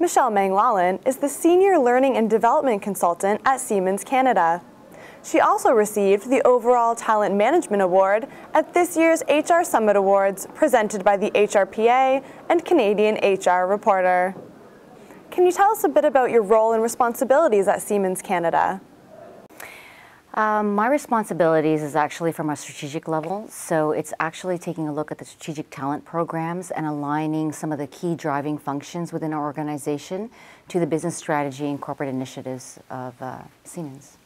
Michelle Manglal-Lan is the Senior Learning and Development Consultant at Siemens Canada. She also received the Overall Talent Management Award at this year's HR Summit Awards presented by the HRPA and Canadian HR Reporter. Can you tell us a bit about your role and responsibilities at Siemens Canada? Um, my responsibilities is actually from a strategic level. So it's actually taking a look at the strategic talent programs and aligning some of the key driving functions within our organization to the business strategy and corporate initiatives of uh, Siemens.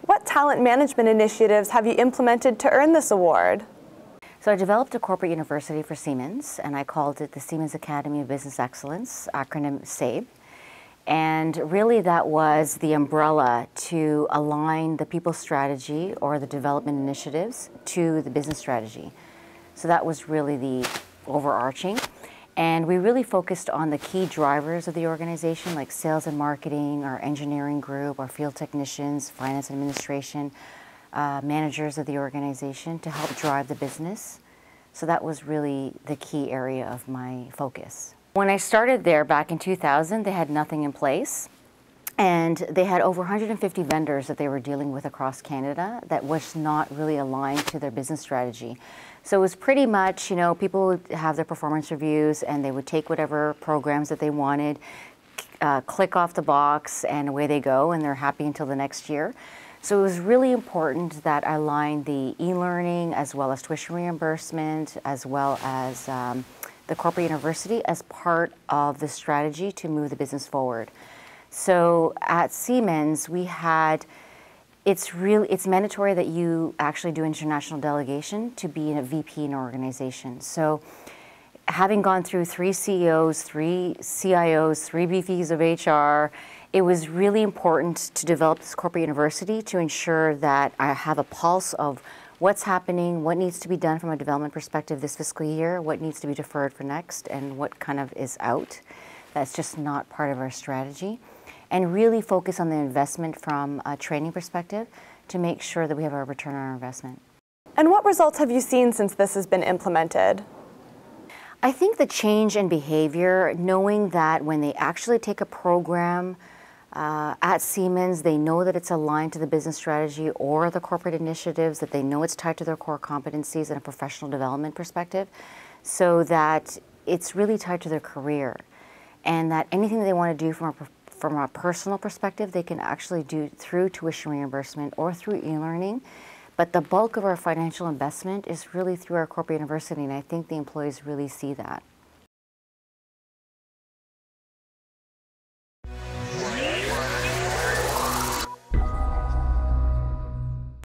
What talent management initiatives have you implemented to earn this award? So I developed a corporate university for Siemens and I called it the Siemens Academy of Business Excellence, acronym SABE. And really, that was the umbrella to align the people strategy or the development initiatives to the business strategy. So that was really the overarching. And we really focused on the key drivers of the organization, like sales and marketing, our engineering group, our field technicians, finance and administration, uh, managers of the organization to help drive the business. So that was really the key area of my focus. When I started there back in 2000, they had nothing in place. And they had over 150 vendors that they were dealing with across Canada that was not really aligned to their business strategy. So it was pretty much, you know, people would have their performance reviews and they would take whatever programs that they wanted, uh, click off the box, and away they go, and they're happy until the next year. So it was really important that I aligned the e-learning as well as tuition reimbursement, as well as um, the corporate university as part of the strategy to move the business forward. So at Siemens, we had it's really it's mandatory that you actually do international delegation to be a VP in an organization. So having gone through three CEOs, three CIOs, three VPs of HR, it was really important to develop this corporate university to ensure that I have a pulse of what's happening, what needs to be done from a development perspective this fiscal year, what needs to be deferred for next, and what kind of is out. That's just not part of our strategy. And really focus on the investment from a training perspective to make sure that we have a return on our investment. And what results have you seen since this has been implemented? I think the change in behavior, knowing that when they actually take a program uh, at Siemens, they know that it's aligned to the business strategy or the corporate initiatives, that they know it's tied to their core competencies and a professional development perspective, so that it's really tied to their career. And that anything that they want to do from a, from a personal perspective, they can actually do through tuition reimbursement or through e-learning. But the bulk of our financial investment is really through our corporate university, and I think the employees really see that.